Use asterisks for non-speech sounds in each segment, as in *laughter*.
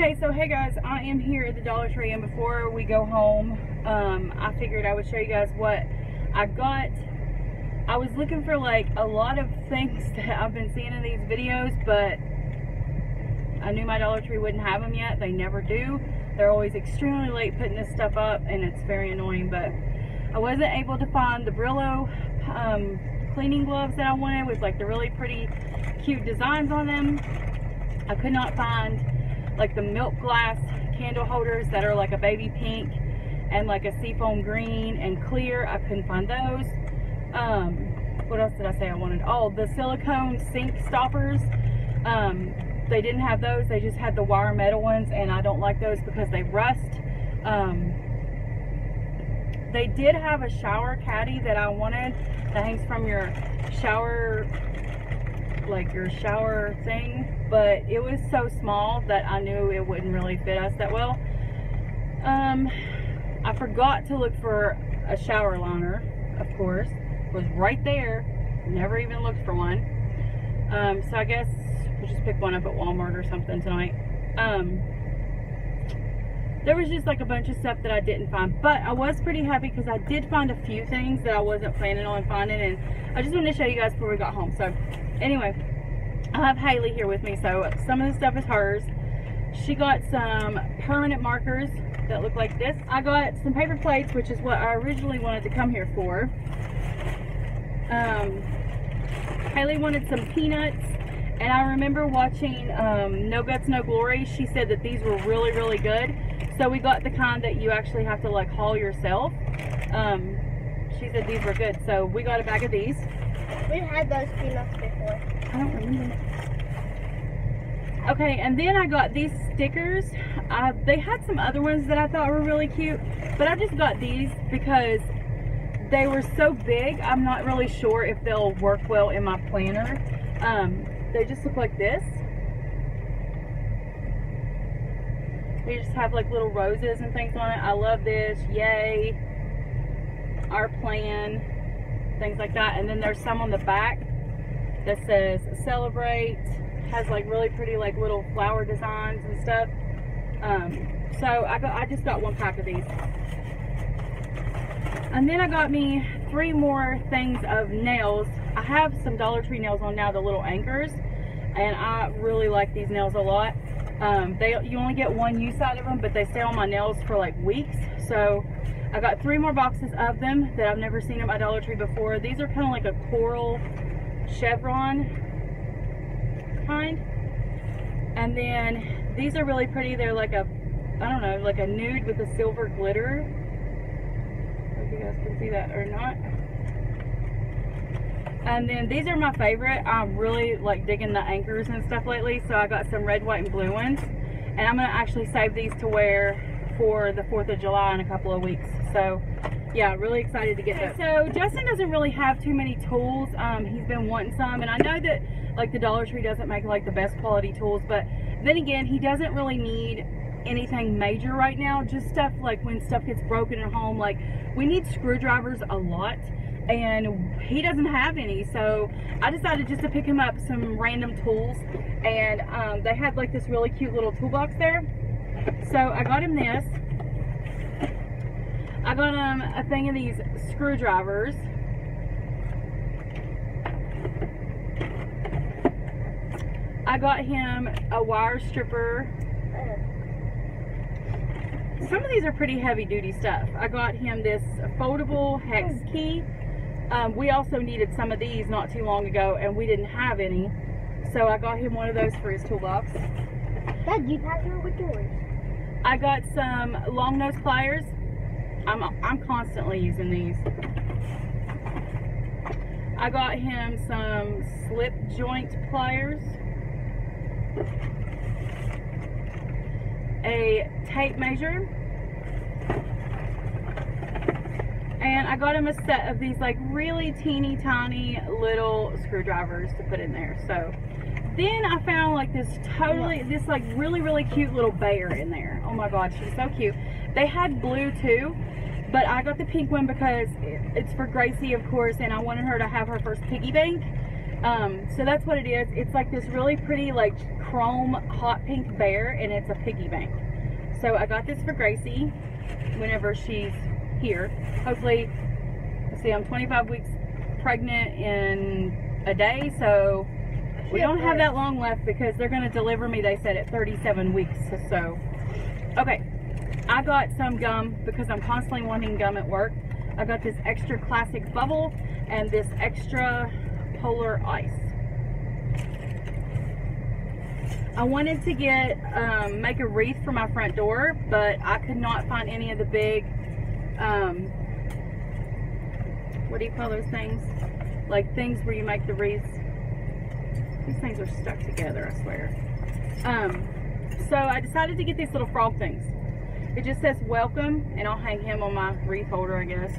Okay, so hey guys, I am here at the Dollar Tree and before we go home, um, I figured I would show you guys what I got. I was looking for like a lot of things *laughs* that I've been seeing in these videos, but I knew my Dollar Tree wouldn't have them yet. They never do. They're always extremely late putting this stuff up and it's very annoying, but I wasn't able to find the Brillo um, cleaning gloves that I wanted with like the really pretty cute designs on them. I could not find like the milk glass candle holders that are like a baby pink and like a seafoam green and clear. I couldn't find those. Um, what else did I say I wanted? Oh, the silicone sink stoppers. Um, they didn't have those. They just had the wire metal ones and I don't like those because they rust. Um, they did have a shower caddy that I wanted that hangs from your shower like your shower thing but it was so small that I knew it wouldn't really fit us that well. Um, I forgot to look for a shower liner, of course. It was right there. Never even looked for one. Um, so I guess we'll just pick one up at Walmart or something tonight. Um, there was just like a bunch of stuff that I didn't find. But I was pretty happy because I did find a few things that I wasn't planning on finding. And I just wanted to show you guys before we got home. So anyway, I have Haley here with me, so some of the stuff is hers. She got some permanent markers that look like this. I got some paper plates, which is what I originally wanted to come here for. Um, Haley wanted some peanuts, and I remember watching um, No Guts, No Glory. She said that these were really, really good. So we got the kind that you actually have to like haul yourself. Um, she said these were good, so we got a bag of these. We had those peanuts before. I don't remember. Okay, and then I got these stickers. Uh, they had some other ones that I thought were really cute, but I just got these because they were so big. I'm not really sure if they'll work well in my planner. Um, they just look like this. They just have like little roses and things on it. I love this. Yay. Our plan. Things like that. And then there's some on the back that says celebrate has like really pretty like little flower designs and stuff um, so I got I just got one pack of these and then I got me three more things of nails I have some Dollar Tree nails on now the little anchors and I really like these nails a lot um, they you only get one use out of them but they stay on my nails for like weeks so I got three more boxes of them that I've never seen at my Dollar Tree before these are kind of like a coral chevron kind. And then these are really pretty. They're like a, I don't know, like a nude with a silver glitter. If you guys can see that or not. And then these are my favorite. I'm really like digging the anchors and stuff lately. So I got some red, white, and blue ones. And I'm going to actually save these to wear for the 4th of July in a couple of weeks. So yeah, really excited to get okay, So Justin doesn't really have too many tools. Um, he's been wanting some, and I know that like the Dollar Tree doesn't make like the best quality tools, but then again, he doesn't really need anything major right now. Just stuff like when stuff gets broken at home. Like we need screwdrivers a lot, and he doesn't have any. So I decided just to pick him up some random tools, and um, they had like this really cute little toolbox there. So I got him this. I got him a thing of these screwdrivers. I got him a wire stripper. Some of these are pretty heavy duty stuff. I got him this foldable hex key. Um, we also needed some of these not too long ago and we didn't have any. So I got him one of those for his toolbox. Dad, you pass me with yours. I got some long nose pliers. I'm, I'm constantly using these. I got him some slip joint pliers. A tape measure. And I got him a set of these like really teeny tiny little screwdrivers to put in there. So then I found like this totally, this like really, really cute little bear in there. Oh my God, she's so cute. They had blue too, but I got the pink one because it's for Gracie, of course, and I wanted her to have her first piggy bank. Um, so that's what it is. It's like this really pretty like chrome hot pink bear and it's a piggy bank. So I got this for Gracie whenever she's here. Hopefully, see, I'm 25 weeks pregnant in a day, so we don't have that long left because they're going to deliver me, they said, at 37 weeks. So, okay. I got some gum because I'm constantly wanting gum at work. I got this extra classic bubble and this extra polar ice. I wanted to get, um, make a wreath for my front door, but I could not find any of the big, um, what do you call those things? Like things where you make the wreaths. These things are stuck together, I swear. Um, so I decided to get these little frog things. It just says welcome, and I'll hang him on my wreath holder, I guess,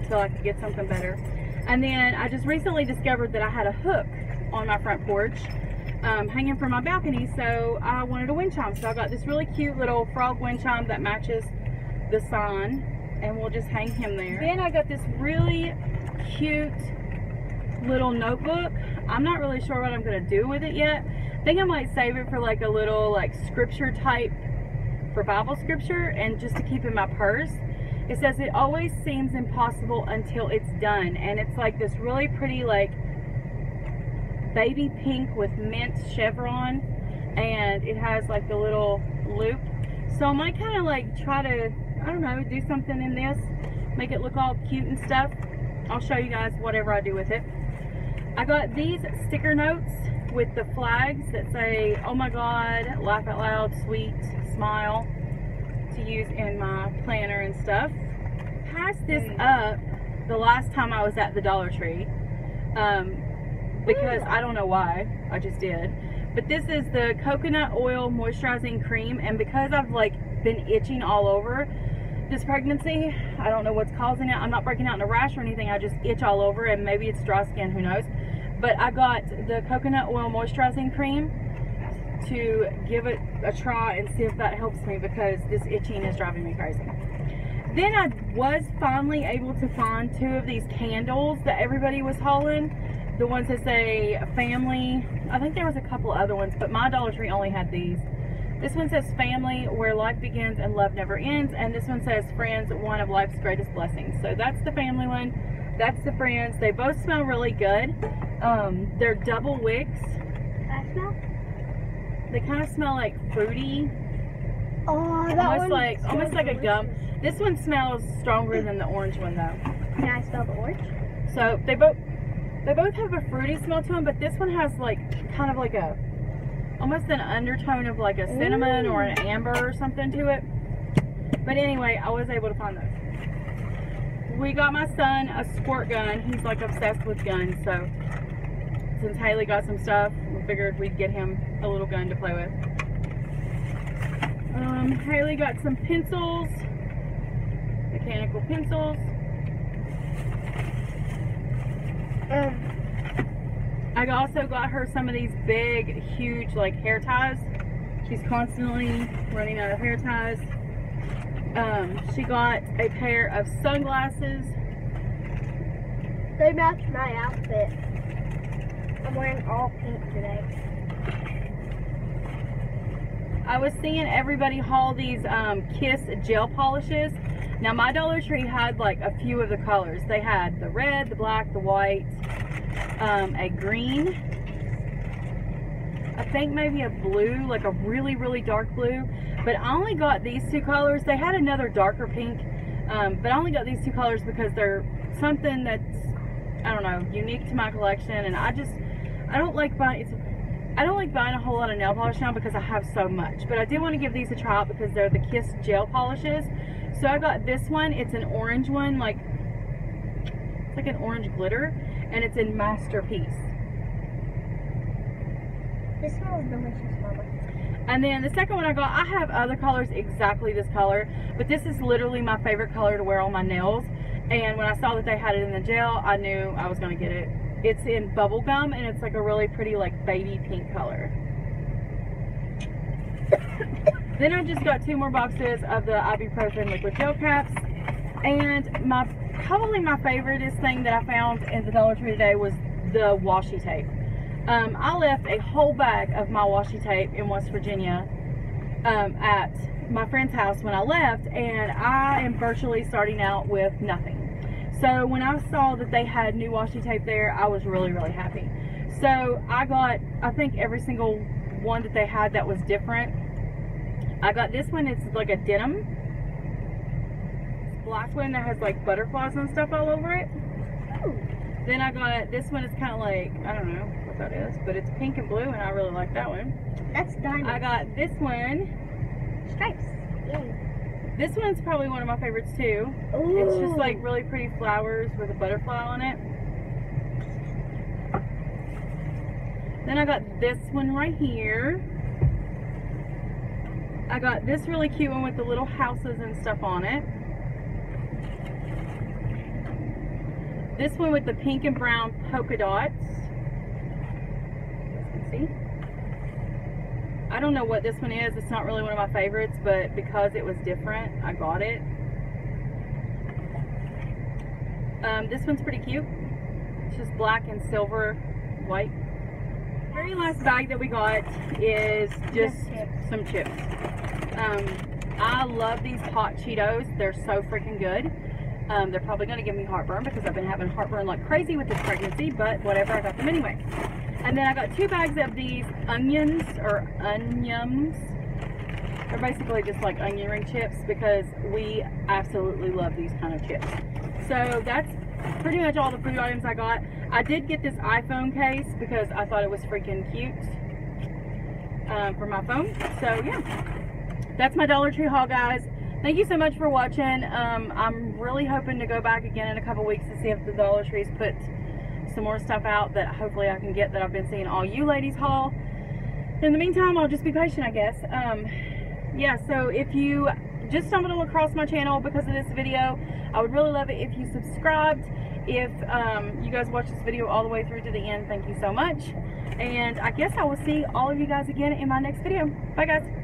until I can get something better. And then I just recently discovered that I had a hook on my front porch um, hanging from my balcony, so I wanted a wind chime. So I got this really cute little frog wind chime that matches the sign, and we'll just hang him there. Then I got this really cute little notebook. I'm not really sure what I'm to do with it yet. I think I might save it for like a little like scripture type for Bible scripture and just to keep in my purse. It says it always seems impossible until it's done. And it's like this really pretty like baby pink with mint chevron and it has like the little loop. So I might kind of like try to, I don't know, do something in this, make it look all cute and stuff. I'll show you guys whatever I do with it. I got these sticker notes with the flags that say, oh my God, laugh out loud, sweet, smile to use in my planner and stuff. Passed this up the last time I was at the Dollar Tree um, because I don't know why, I just did. But this is the coconut oil moisturizing cream and because I've like been itching all over this pregnancy, I don't know what's causing it. I'm not breaking out in a rash or anything, I just itch all over and maybe it's dry skin, who knows. But I got the coconut oil moisturizing cream to give it a try and see if that helps me because this itching is driving me crazy. Then I was finally able to find two of these candles that everybody was hauling. The ones that say family. I think there was a couple other ones, but my Dollar Tree only had these. This one says family, where life begins and love never ends. And this one says friends, one of life's greatest blessings. So that's the family one. That's the friends. They both smell really good. Um, they're double wicks. I smell? They kind of smell like fruity, Oh, that almost like smells almost like a gum. This one smells stronger than the orange one though. Can I smell the orange? So they both they both have a fruity smell to them, but this one has like kind of like a almost an undertone of like a cinnamon or an amber or something to it. But anyway, I was able to find those. We got my son a squirt gun. He's like obsessed with guns, so since Haley got some stuff, we figured we'd get him a little gun to play with. Um, Haley got some pencils, mechanical pencils. Um, I also got her some of these big, huge, like hair ties. She's constantly running out of hair ties. Um, she got a pair of sunglasses. they match my outfit. I'm wearing all pink today. I was seeing everybody haul these um, Kiss gel polishes. Now my Dollar Tree had like a few of the colors. They had the red, the black, the white, um, a green, I think maybe a blue, like a really, really dark blue. But I only got these two colors. They had another darker pink, um, but I only got these two colors because they're something that's, I don't know, unique to my collection. And I just, I don't like buying, it's, I don't like buying a whole lot of nail polish now because I have so much. But I did want to give these a try out because they're the Kiss gel polishes. So I got this one. It's an orange one, like, it's like an orange glitter. And it's in Masterpiece. This smells delicious, Mama. And then the second one I got, I have other colors exactly this color, but this is literally my favorite color to wear on my nails. And when I saw that they had it in the gel, I knew I was going to get it. It's in bubblegum and it's like a really pretty like baby pink color. then I just got two more boxes of the ibuprofen liquid gel caps. And my probably my favoriteest thing that I found in the Dollar Tree today was the washi tape. Um, I left a whole bag of my washi tape in West Virginia um, at my friend's house when I left, and I am virtually starting out with nothing. So when I saw that they had new washi tape there, I was really, really happy. So I got, I think every single one that they had that was different. I got this one, it's like a denim. It's black one that has like butterflies and stuff all over it. Ooh. Then I got, this one is kind of like, I don't know what that is, but it's pink and blue and I really like that one. That's diamond. I got this one. stripes. Yay. This one's probably one of my favorites too. Ooh. It's just like really pretty flowers with a butterfly on it. Then I got this one right here. I got this really cute one with the little houses and stuff on it. This one with the pink and brown polka dots. See. I don't know what this one is. It's not really one of my favorites, but because it was different, I got it. Um, this one's pretty cute. It's just black and silver, white. Very last bag that we got is just Just chips. some chips. Um, I love these hot Cheetos. They're so freaking good. Um, they're probably going to give me heartburn because I've been having heartburn like crazy with this pregnancy, but whatever, I got them anyway. And then I got two bags of these onions or onions. They're basically just like onion ring chips because we absolutely love these kind of chips. So that's pretty much all the food items I got. I did get this iPhone case because I thought it was freaking cute um, for my phone. So yeah, that's my Dollar Tree haul, guys. Thank you so much for watching. Um, I'm really hoping to go back again in a couple weeks to see if the Dollar Tree's put some more stuff out that hopefully I can get that I've been seeing all you ladies haul. In the meantime, I'll just be patient, I guess. Um, yeah, so if you just stumbled across my channel because of this video, I would really love it if you subscribed. If um, you guys watch this video all the way through to the end, thank you so much. And I guess I will see all of you guys again in my next video. Bye, guys.